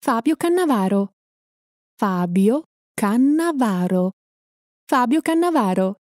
Fabio Cannavaro. Fabio Cannavaro. Fabio Cannavaro.